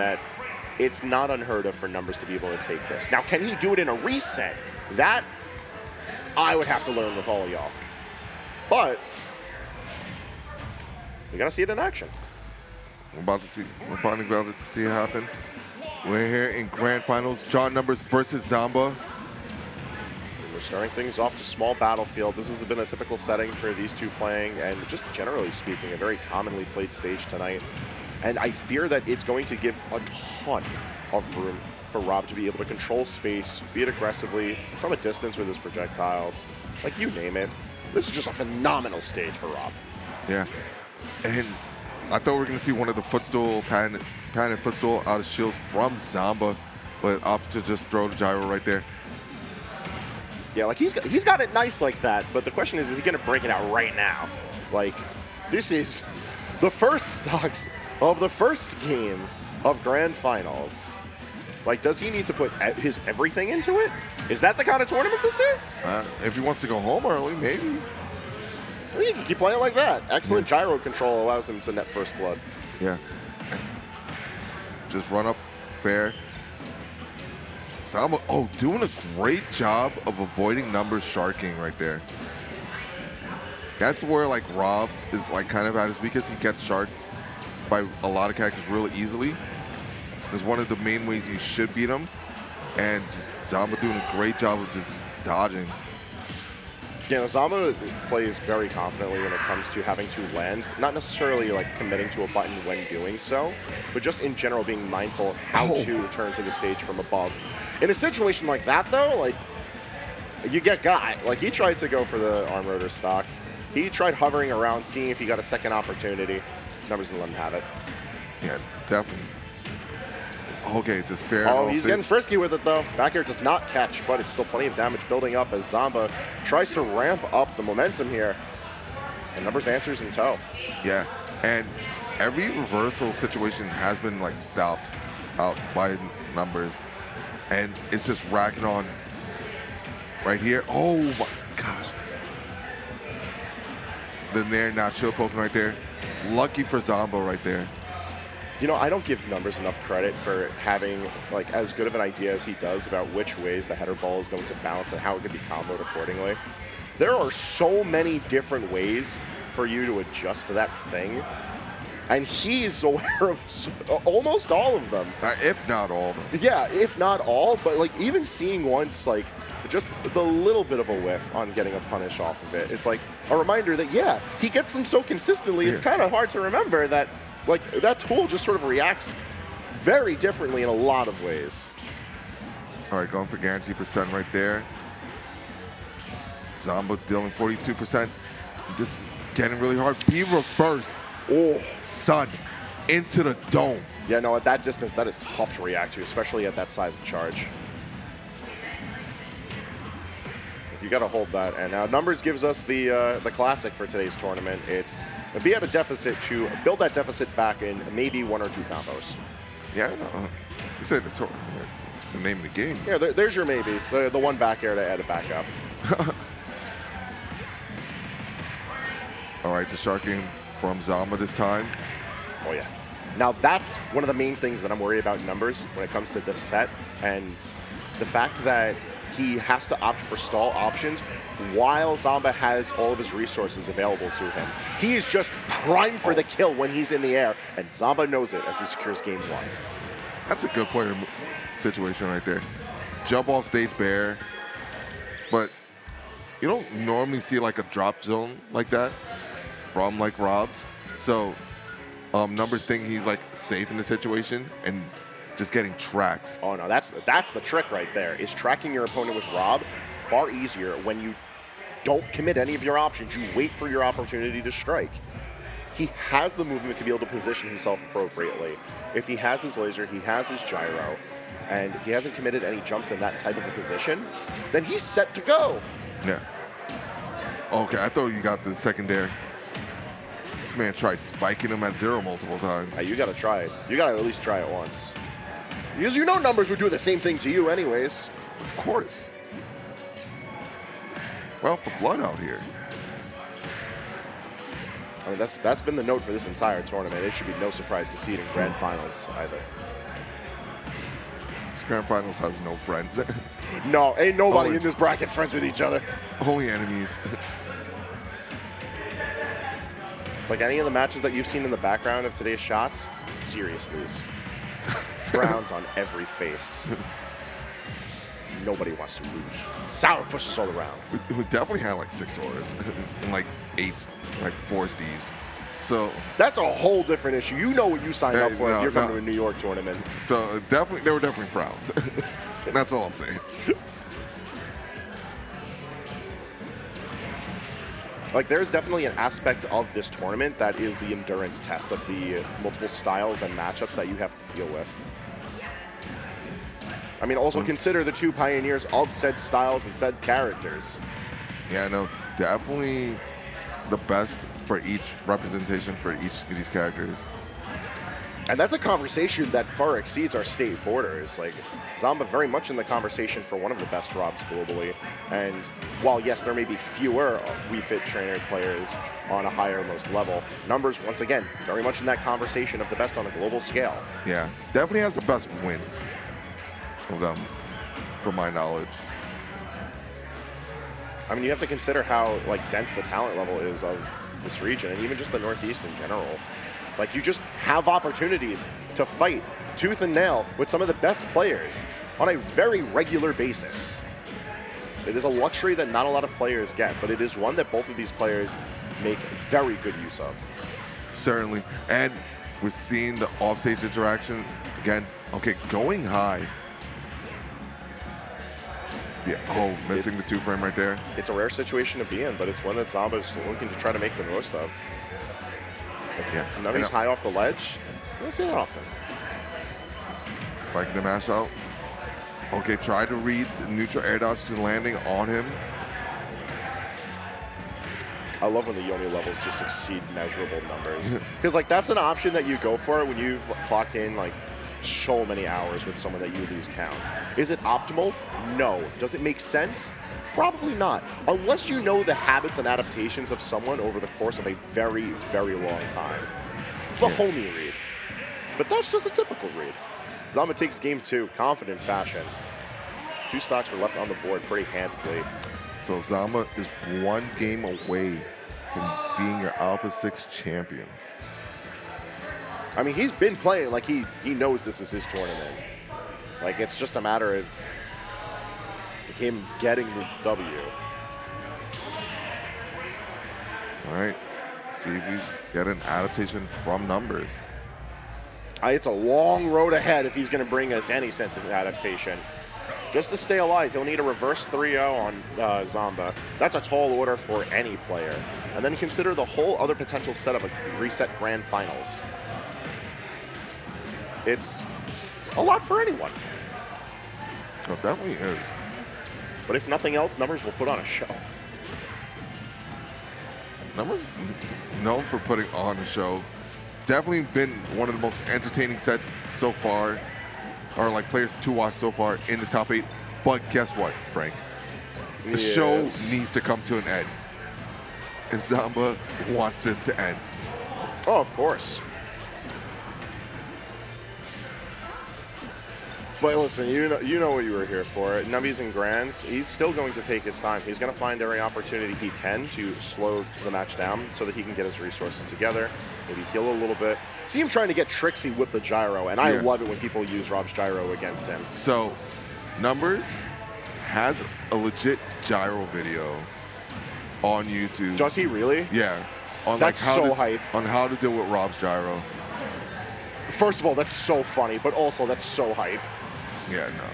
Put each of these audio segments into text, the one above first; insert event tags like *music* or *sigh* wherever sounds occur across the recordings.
that it's not unheard of for numbers to be able to take this. Now, can he do it in a reset? That I would have to learn with all of y'all. But we gotta see it in action. We're about to see. We're finally about to see it happen. We're here in grand finals. John Numbers versus Zomba. We're starting things off to small battlefield. This has been a typical setting for these two playing, and just generally speaking, a very commonly played stage tonight. And I fear that it's going to give a ton of room for Rob to be able to control space, be it aggressively, from a distance with his projectiles, like you name it. This is just a phenomenal stage for Rob. Yeah. And I thought we were going to see one of the footstool, patented, patented footstool out of shields from Zomba, but opted to just throw the gyro right there. Yeah, like he's got, he's got it nice like that, but the question is, is he going to break it out right now? Like, this is the first stocks of the first game of Grand Finals. Like, does he need to put his everything into it? Is that the kind of tournament this is? Uh, if he wants to go home early, maybe. I mean, you can keep playing like that. Excellent gyro control allows him to net first blood. Yeah. Just run up fair. Zomba, oh, doing a great job of avoiding numbers sharking right there. That's where like Rob is like kind of at his weakest. He gets sharked by a lot of characters really easily. It's one of the main ways you should beat him. And just Zomba doing a great job of just dodging. You know, Zomba plays very confidently when it comes to having to land, not necessarily like committing to a button when doing so, but just in general being mindful of how Oh. to return to the stage from above. In a situation like that, though, like you get got. Like he tried to go for the arm rotor stock. He tried hovering around, seeing if he got a second opportunity. Numbers didn't let him have it. Yeah, definitely. Okay, just fair. Oh, he's getting frisky with it though. Back air does not catch, but it's still plenty of damage building up as Zomba tries to ramp up the momentum here. And Numbers answers in tow. Yeah, and every reversal situation has been like stopped out by numbers, and it's just racking on right here. Oh my gosh! Then there, now chill poking right there. Lucky for Zomba right there. You know, I don't give numbers enough credit for having like as good of an idea as he does about which ways the header ball is going to bounce and how it can be comboed accordingly. There are so many different ways for you to adjust to that thing, and he's *laughs* aware of almost all of them. Uh, if not all of them. Yeah, if not all, but like even seeing once like just the little bit of a whiff on getting a punish off of it. It's like a reminder that yeah, he gets them so consistently. It's kind of hard to remember that like that tool just sort of reacts very differently in a lot of ways. All right, going for guarantee percent right there. Zomba dealing 42%. This is getting really hard. Be reverse. Oh, son, into the dome. Yeah, no, at that distance, that is tough to react to, especially at that size of charge. You got to hold that. And now numbers gives us the uh, the classic for today's tournament. It's be at a deficit to build that deficit back in maybe one or two combos. Yeah, no, you said it's, it's the name of the game. Yeah, there, there's your maybe. The, the one back air to add it back up. *laughs* All right, the sharking from Zomba this time. Oh yeah. Now that's one of the main things that I'm worried about in numbers when it comes to this set, and the fact that he has to opt for stall options while Zomba has all of his resources available to him. He is just primed for the kill when he's in the air, and Zomba knows it as he secures game one. That's a good player situation right there. Jump off stage bear, but you don't normally see like a drop zone like that from like Rob's. So um, numbers think he's like safe in the situation and just getting tracked. Oh no, that's that's the trick right there. Is tracking your opponent with Rob far easier when you don't commit any of your options. You wait for your opportunity to strike. He has the movement to be able to position himself appropriately. If he has his laser, he has his gyro, and he hasn't committed any jumps in that type of a position, then he's set to go. Yeah. Okay, I thought you got the second there. This man tried spiking him at zero multiple times. You gotta try it. You gotta at least try it once. Because you know numbers would do the same thing to you anyways. Of course. Well, for blood out here. I mean, that's that's been the note for this entire tournament. It should be no surprise to see it in grand finals either. This grand finals has no friends, *laughs* No, ain't nobody Only- in this bracket friends with each other. only enemies. Like any of the matches that you've seen in the background of today's shots, seriously, frowns on every face. Nobody wants to lose. Sour pushes all around. we, we definitely had like six auras *laughs* and like eight, like four Steves. So, That's a whole different issue. You know what you signed Hey, up for no, if you're coming no. to a New York tournament. so uh, definitely there were definitely frowns. *laughs* That's all I'm saying. Like, there's definitely an aspect of this tournament that is the endurance test of the multiple styles and matchups that you have to deal with. I mean, also mm. consider the two pioneers of said styles and said characters. Yeah, no, definitely the best for each representation for each of these characters. And that's a conversation that far exceeds our state borders. Like, Zomba very much in the conversation for one of the best Robs globally. And while, yes, there may be fewer Wii Fit trainer players on a higher most level, numbers, once again, very much in that conversation of the best on a global scale. Yeah, definitely has the best wins of them, from my knowledge. I mean, you have to consider how, like, dense the talent level is of this region and even just the Northeast in general. Like, you just have opportunities to fight tooth and nail with some of the best players on a very regular basis. It is a luxury that not a lot of players get, but it is one that both of these players make very good use of. Certainly. And we're seeing the offstage interaction again. Okay, going high. Yeah, oh, missing the two frame right there. It's a rare situation to be in, but it's one that Zomba's looking to try to make the most of. Yeah. Now And, he's high off the ledge. You don't see that often. Like the mash out. Okay, try to read the neutral air dodge to landing on him. I love when the Yoni levels just exceed measurable numbers. Because, like, that's an option that you go for when you've clocked in, like, so many hours with someone that you lose count. Is it optimal? No. Does it make sense? Probably not. Unless you know the habits and adaptations of someone over the course of a very, very long time. It's the homie read. But that's just a typical read. Zomba takes game two, confident fashion. Two stocks were left on the board pretty handily. So Zomba is one game away from being your Alpha 6 champion. I mean, he's been playing like he he knows this is his tournament. Like it's just a matter of him getting the W. All right. See if we get an adaptation from numbers. Uh, It's a long road ahead if he's going to bring us any sense of adaptation. Just to stay alive, he'll need a reverse 3-0 on uh, Zomba. That's a tall order for any player. And then consider the whole other potential set of a reset grand finals. It's a lot for anyone. Oh, definitely is. But if nothing else, numbers will put on a show. Numbers known for putting on a show. Definitely been one of the most entertaining sets so far, or like players to watch so far in the top eight. But guess what, Frank? The show needs to come to an end. And Zomba wants this to end. Oh, of course. But listen, you know, you know what you were here for. Numbies and Grands, he's still going to take his time. He's going to find every opportunity he can to slow the match down so that he can get his resources together, maybe heal a little bit. See him trying to get tricksy with the gyro, and I Yeah. love it when people use Rob's gyro against him. So, Numbers has a legit gyro video on YouTube. Does he really? yeah, on That's like how so to, hype. on how to deal with Rob's gyro. First of all, that's so funny, but also that's so hype. Yeah, no,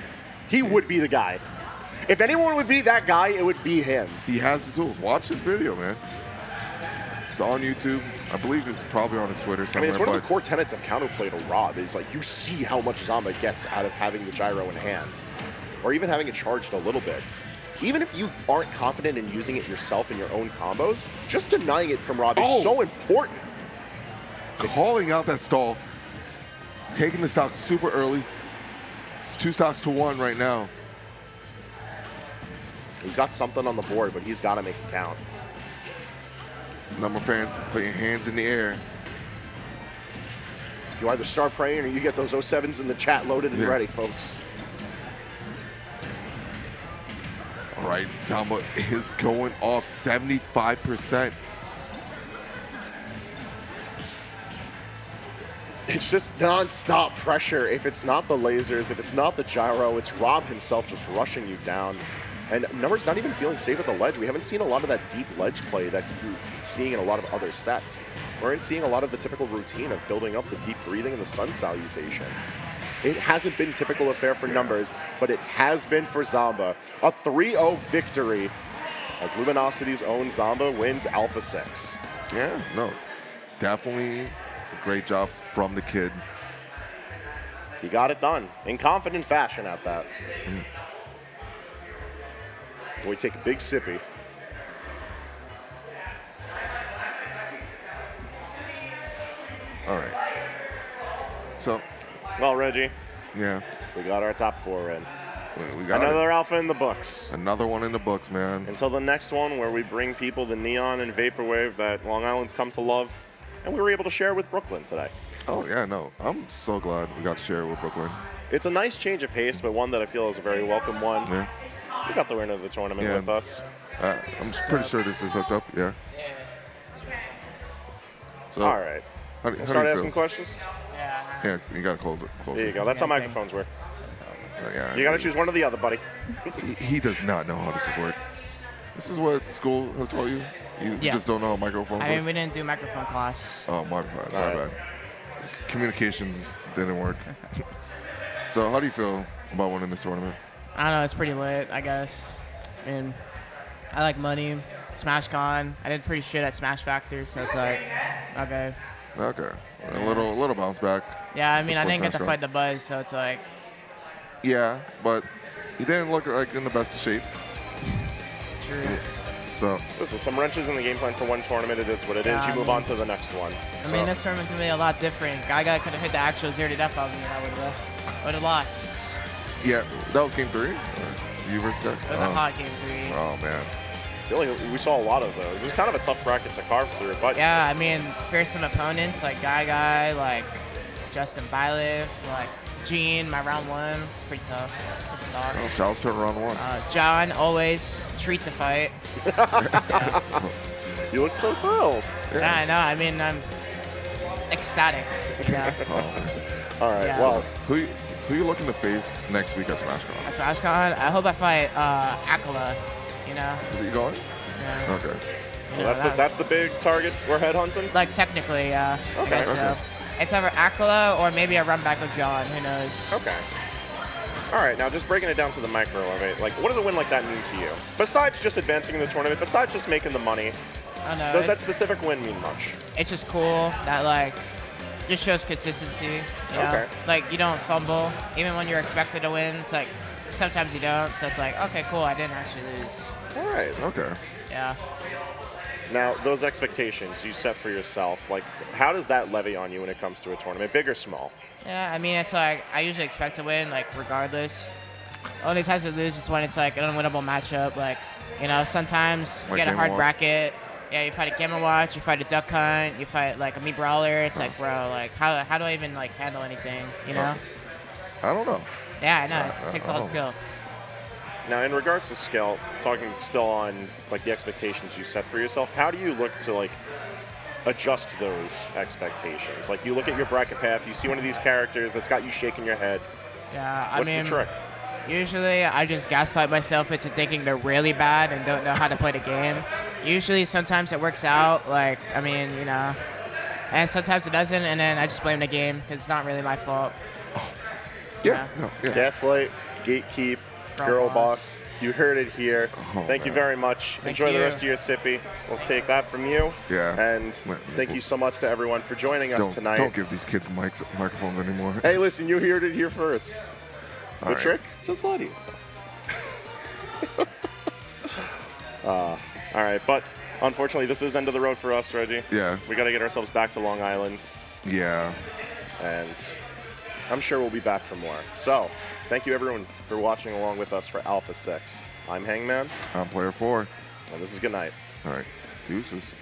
He would be the guy. If anyone would be that guy, it would be him. he has the tools. Watch this video, man. It's on YouTube. I believe it's probably on his Twitter somewhere. I mean, it's one of the core tenets of counterplay to Rob. Is like you see how much Zomba gets out of having the gyro in hand, or even having it charged a little bit. Even if you aren't confident in using it yourself in your own combos, just denying it from Rob is Oh. so important. calling out that stall, taking the stock super early. It's two stocks to one right now. He's got something on the board, but he's got to make it count. Number fans, put your hands in the air. You either start praying or you get those 07s in the chat loaded and Yeah. ready, folks. All right, Zomba is going off 75%. It's just non-stop pressure. If it's not the lasers, if it's not the gyro, it's Rob himself just rushing you down. And Number's not even feeling safe at the ledge. We haven't seen a lot of that deep ledge play that you're seeing in a lot of other sets. We aren't seeing a lot of the typical routine of building up the deep breathing and the sun salutation. It hasn't been typical affair for numbers, but it has been for Zomba. A 3-0 victory as Luminosity's own Zomba wins Alpha 6. Yeah, no, definitely a great job from the kid. He got it done in confident fashion at that. Boy, take a big sippy. All right. So, Well, Reggie, yeah, we got our top four in. we- we got it. Another alpha in the books. another one in the books, man. Until the next one, where we bring people the neon and vaporwave that Long Island's come to love, and we were able to share with Brooklyn today. Oh yeah, no, I'm so glad we got to share it with Brooklyn. It's a nice change of pace, but one that I feel is a very welcome one. Yeah, We got the winner of the tournament Yeah. with us. uh, I'm pretty sure this is hooked up. Yeah. So, All right. how, do- We'll how start asking feel? questions. Yeah. Yeah, you gotta close it. Close There you it. go. That's how microphones work. Yeah, You got to choose one or the other, buddy. He, he does not know how this is work. This is what school has taught you. You you Yeah. just don't know how microphones I work. mean, we didn't do microphone class. Oh, my bad. My All right. bad. Communications didn't work. *laughs* so, how do you feel about winning this tournament? I don't know. It's pretty lit, I guess. I mean, I like money. Smash Con. I did pretty shit at Smash Factor, so it's like, okay. Okay, a little, a little bounce back. Yeah, I mean, I didn't get to fight the Buzz, so it's like, Yeah, but he didn't look like in the best of shape. true. So, Listen, some wrenches in the game plan for one tournament. It is what it is. Yeah, You I move mean- on to the next one. I So- mean, this tournament can be a lot different. Guy guy could have hit the actual zero to death on me, and I would have would have lost. yeah, that was game three. You versus guy. It was oh. a hot game three. Oh man. I feel like we saw a lot of those. It was kind of a tough bracket to carve through, but Yeah, I mean, fearsome opponents like Guy Guy, like Justin Byliff, like Gene, my round one. It's pretty tough. Good stock. Oh, Shall's turn around one. Uh, John, always treat to fight. *laughs* you look so thrilled. Yeah, I know. I mean, I'm ecstatic. Yeah. *laughs* Oh, *laughs* All right. Yeah. Well, who you- who you looking to face next week at SmashCon? At SmashCon, I hope I fight uh, Acola. You know. Is it going? Yeah. Okay. You know, that's the that's the big target we're headhunting. like technically, yeah. I Okay, guess okay. so. It's either Acola or maybe a run back of John. Who knows? Okay. All right. Now, just breaking it down to the micro of it, like, what does a win like that mean to you? Besides just advancing in the tournament, besides just making the money, I know. does it- that specific win mean much? it's just cool that like just shows consistency. You know? Okay. Like you don't fumble even when you're expected to win. It's like sometimes you don't. So it's like okay, cool. I didn't actually lose. All right. Okay. Yeah. Now, those expectations you set for yourself, like, how does that levy on you when it comes to a tournament, big or small? Yeah. I mean, it's like I usually expect to win, like regardless. Only times I lose is when it's like an unwinnable matchup. Like you know, sometimes you Like get a hard Watch? bracket. Yeah, you fight a Game & Watch, you fight a Duck Hunt, you fight like a Mii Brawler. It's like, bro, like how, how do I even like handle anything? You know? I don't know. Yeah, I know. Uh, it takes uh, a lot of skill. Now, in regards to skill, talking still on like the expectations you set for yourself, how do you look to like adjust those expectations? Like you look at your bracket path, you see one of these characters that's got you shaking your head. Yeah, I What's mean, the trick? Usually, I just gaslight myself into thinking they're really bad and don't know how to play the game. Usually, sometimes it works out. Like, I mean, you know, and sometimes it doesn't, and then I just blame the game because it's not really my fault. Yeah. No, yeah. Gaslight, gatekeep, Girl girl, boss. boss. You heard it here. Oh, thank you very much. Thank Enjoy the rest of your sippy. We'll take that from you. Yeah. And thank you so much to everyone for joining us Don't tonight. don't give these kids mics microphones anymore. Hey, listen, you heard it here first. All the right. trick? Just lie to yourself. *laughs* uh, all right, but unfortunately, this is end of the road for us, Reggie. Yeah. We got to get ourselves back to Long Island, Yeah. and I'm sure we'll be back for more. So, thank you everyone for watching along with us for Alpha 6. I'm Hangman, I'm player four. and this is good night. All right. Deuces.